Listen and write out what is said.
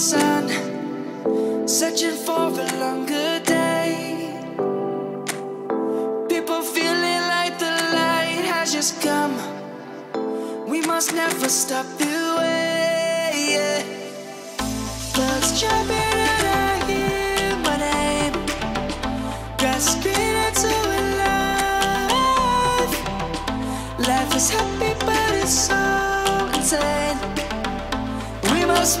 sun, searching for a longer day. People feeling like the light has just come. We must never stop the way. Yeah. Jumping and I hear my name, grasping into life. Life is happy, but it's so insane. We must